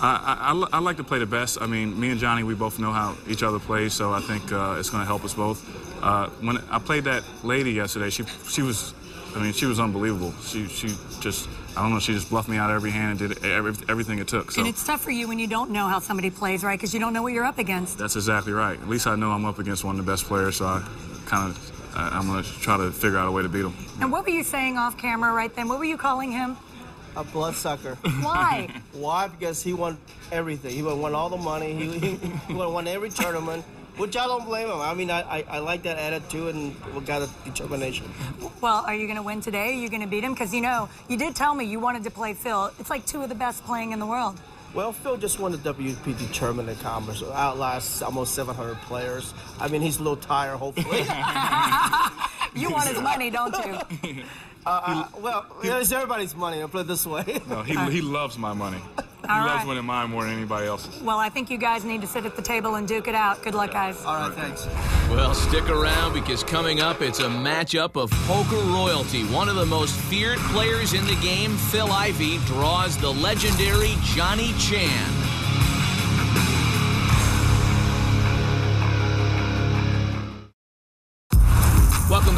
I, I, I, like to play the best. I mean, me and Johnny, we both know how each other plays, so I think uh, it's going to help us both. Uh, when I played that lady yesterday, she she was, I mean, she was unbelievable. She she just, I don't know, she just bluffed me out every hand and did every, everything it took. So. And it's tough for you when you don't know how somebody plays, right? Because you don't know what you're up against. That's exactly right. At least I know I'm up against one of the best players, so I kind of, I'm going to try to figure out a way to beat him. And what were you saying off camera right then? What were you calling him? A bloodsucker. Why? Why? Because he won everything. He won all the money. He, he, he won every tournament, which I don't blame him. I mean, I, I, I like that attitude and we got a determination. Well, are you going to win today? Are you going to beat him? Because, you know, you did tell me you wanted to play Phil. It's like two of the best playing in the world. Well, Phil just won the WPT tournament in Commerce, outlasts almost 700 players. I mean, he's a little tired, hopefully. you want his money, don't you? Uh, uh, well, it's everybody's money. I'll put it this way. no, he, he loves my money. He All loves right. winning mine more than anybody else's. Well, I think you guys need to sit at the table and duke it out. Good luck, guys. All right, thanks. Well, stick around because coming up, it's a matchup of poker royalty. One of the most feared players in the game, Phil Ivey, draws the legendary Johnny Chan.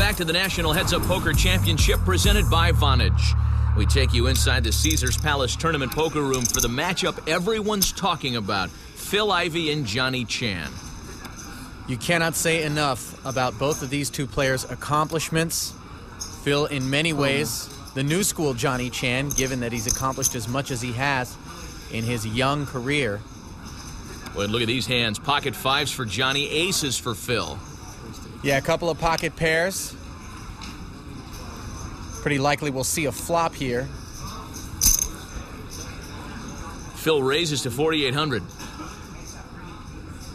Back to the National Heads Up Poker Championship presented by Vonage. We take you inside the Caesars Palace Tournament Poker Room for the matchup everyone's talking about Phil Ivey and Johnny Chan. You cannot say enough about both of these two players' accomplishments. Phil, in many oh. ways, the new school Johnny Chan, given that he's accomplished as much as he has in his young career. Boy, look at these hands. Pocket fives for Johnny, aces for Phil. Yeah, a couple of pocket pairs. Pretty likely we'll see a flop here. Phil raises to 4,800.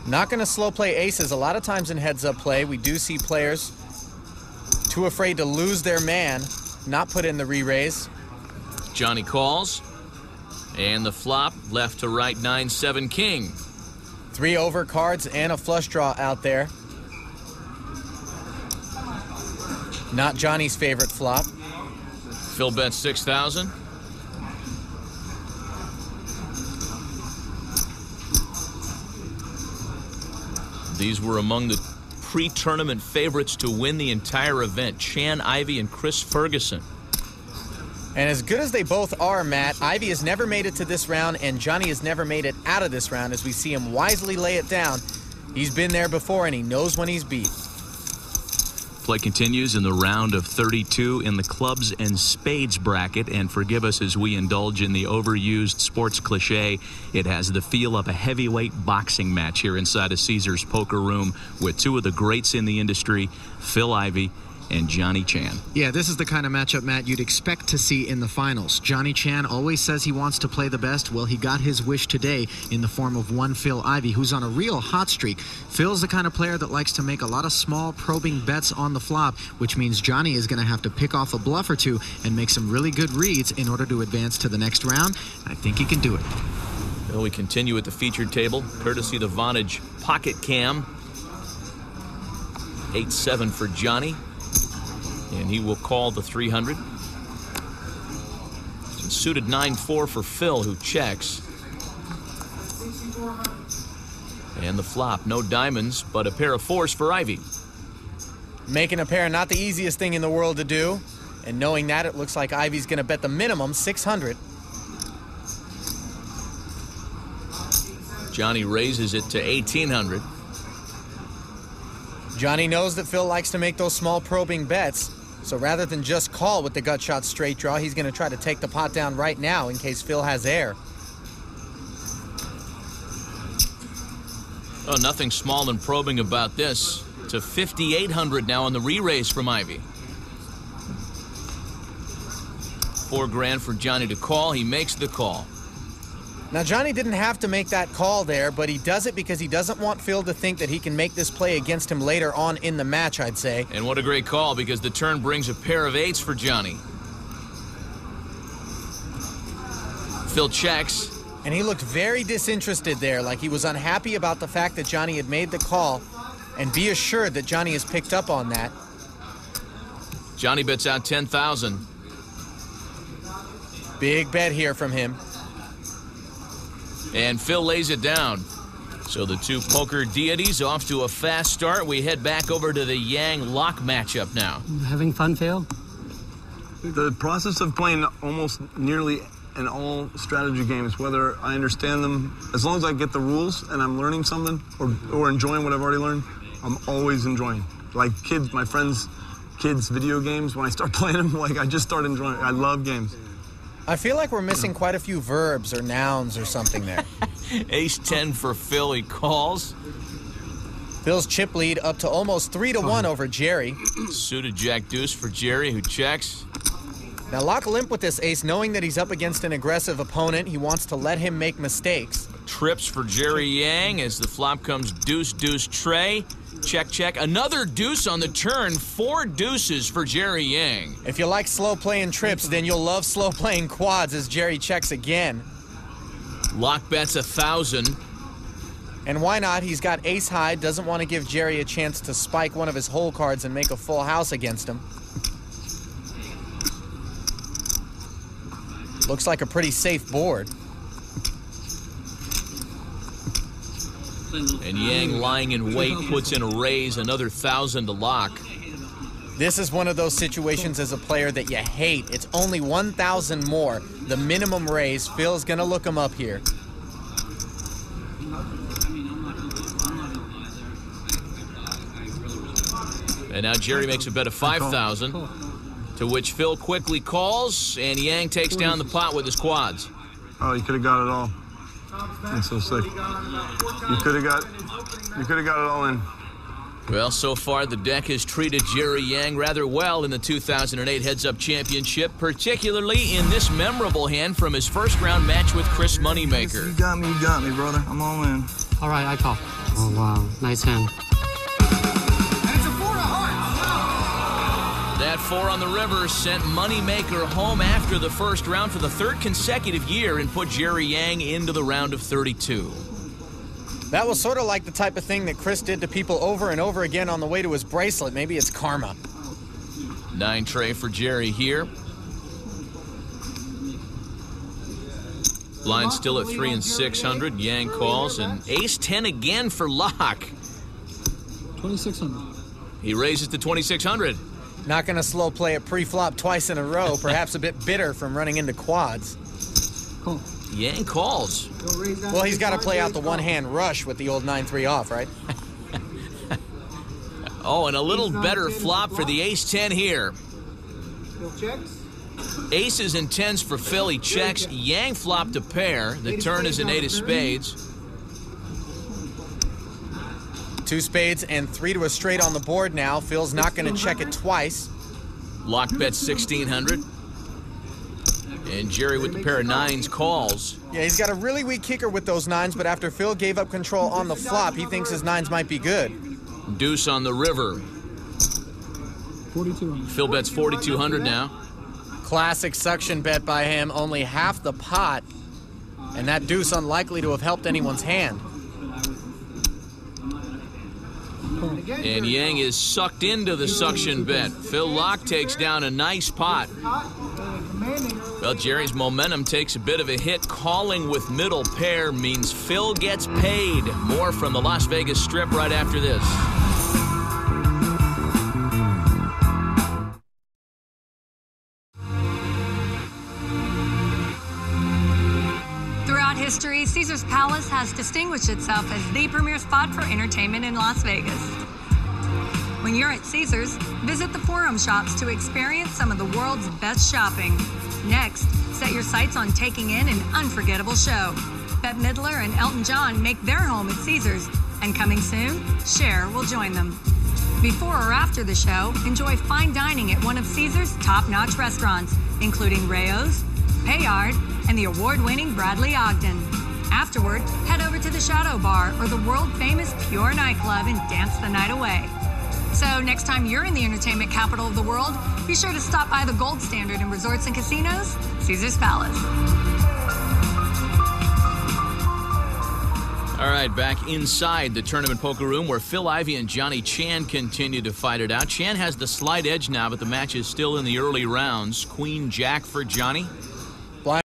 Not going to slow play aces. A lot of times in heads up play, we do see players too afraid to lose their man, not put in the re raise. Johnny calls. And the flop left to right 9 7 king. Three over cards and a flush draw out there. Not Johnny's favorite flop. Phil bets 6,000. These were among the pre-tournament favorites to win the entire event. Chan Ivey and Chris Ferguson. And as good as they both are, Matt, Ivey has never made it to this round, and Johnny has never made it out of this round as we see him wisely lay it down. He's been there before, and he knows when he's beat. Play continues in the round of 32 in the clubs and spades bracket. And forgive us as we indulge in the overused sports cliche. It has the feel of a heavyweight boxing match here inside a Caesars poker room with two of the greats in the industry, Phil Ivey and Johnny Chan. Yeah, this is the kind of matchup, Matt, you'd expect to see in the finals. Johnny Chan always says he wants to play the best. Well, he got his wish today in the form of one Phil Ivey, who's on a real hot streak. Phil's the kind of player that likes to make a lot of small, probing bets on the flop, which means Johnny is going to have to pick off a bluff or two and make some really good reads in order to advance to the next round. I think he can do it. Well, we continue at the featured table, courtesy the Vonage Pocket Cam. 8 7 for Johnny, and he will call the 300. Suited 9-4 for Phil, who checks. And the flop, no diamonds, but a pair of fours for Ivey. Making a pair, not the easiest thing in the world to do. And knowing that, it looks like Ivey's going to bet the minimum 600. Johnny raises it to 1800. Johnny knows that Phil likes to make those small probing bets. So rather than just call with the gut shot straight draw, he's going to try to take the pot down right now in case Phil has air. Oh, nothing small and probing about this. To 5,800 now on the re-raise from Ivey. Four grand for Johnny to call. He makes the call. Now, Johnny didn't have to make that call there, but he does it because he doesn't want Phil to think that he can make this play against him later on in the match, I'd say. And what a great call because the turn brings a pair of eights for Johnny. Phil checks. And he looked very disinterested there, like he was unhappy about the fact that Johnny had made the call. And be assured that Johnny has picked up on that. Johnny bets out 10,000. Big bet here from him. And Phil lays it down. So the two poker deities off to a fast start. We head back over to the Yang Laak matchup now. Having fun, Phil? The process of playing almost nearly in all strategy games, whether I understand them, as long as I get the rules and I'm learning something or, or enjoying what I've already learned, I'm always enjoying. Like kids, my friends, kids' video games, when I start playing them, like I just start enjoying. I love games. I feel like we're missing quite a few verbs or nouns or something there. Ace 10 for Phil, he calls. Phil's chip lead up to almost 3 to 1 over Jerry. Suited Jack Deuce for Jerry, who checks. Now Laak limp with this ace, knowing that he's up against an aggressive opponent. He wants to let him make mistakes. Trips for Jerry Yang as the flop comes deuce, deuce, tray. Check, check. Another deuce on the turn. Four deuces for Jerry Yang. If you like slow playing trips, then you'll love slow playing quads as Jerry checks again. Laak bets a thousand. And why not? He's got ace high, doesn't want to give Jerry a chance to spike one of his hole cards and make a full house against him. Looks like a pretty safe board. And Yang lying in wait puts in a raise, another thousand to Laak. This is one of those situations as a player that you hate. It's only 1,000 more. The minimum raise. Phil's going to look him up here. And now Jerry makes a bet of 5,000, to which Phil quickly calls, and Yang takes down the pot with his quads. Oh, he could have got it all. That's so sick. You could have got, you could have got it all in. Well, so far the deck has treated Jerry Yang rather well in the 2008 Heads Up Championship, particularly in this memorable hand from his first round match with Chris Moneymaker. You got me, you got me, brother. I'm all in. All right, I call. Oh, wow. Nice hand. Four on the river sent Moneymaker home after the first round for the third consecutive year and put Jerry Yang into the round of 32. That was sort of like the type of thing that Chris did to people over and over again on the way to his bracelet. Maybe it's karma. Nine tray for Jerry here. Line still at three and 600. Yang calls and ace 10 again for Laak. 2600. He raises to 2600. Not going to slow play a pre-flop twice in a row. Perhaps a bit bitter from running into quads. Call. Yang calls. Well, he's got to play out the one-hand rush with the old 9-3 off, right? Oh, and a little better flop for the ace 10 here. Aces and tens for Philly checks. Yang flopped a pair. The turn is an eight of spades. Two spades and three to a straight on the board now. Phil's not going to check it twice. Laak bet 1600. And Jerry with the pair of nines calls. Yeah, he's got a really weak kicker with those nines, but after Phil gave up control on the flop, he thinks his nines might be good. Deuce on the river. 4200. Phil bets 4200 now. Classic suction bet by him, only half the pot. And that deuce unlikely to have helped anyone's hand. And Yang is sucked into the suction bet. Phil Laak takes down a nice pot. Well, Jerry's momentum takes a bit of a hit. Calling with middle pair means Phil gets paid. More from the Las Vegas Strip right after this. History, Caesar's Palace has distinguished itself as the premier spot for entertainment in Las Vegas. When you're at Caesar's, visit the Forum shops to experience some of the world's best shopping. Next, set your sights on taking in an unforgettable show. Bette Midler and Elton John make their home at Caesar's, and coming soon, Cher will join them. Before or after the show, enjoy fine dining at one of Caesar's top notch restaurants, including Rao's, Payard, and the award winning Bradley Ogden. Afterward, head over to the Shadow Bar or the world famous Pure nightclub and dance the night away. So, next time you're in the entertainment capital of the world, be sure to stop by the gold standard in resorts and casinos, Caesar's Palace. All right, back inside the tournament poker room where Phil Ivey and Johnny Chan continue to fight it out. Chan has the slight edge now, but the match is still in the early rounds. Queen Jack for Johnny.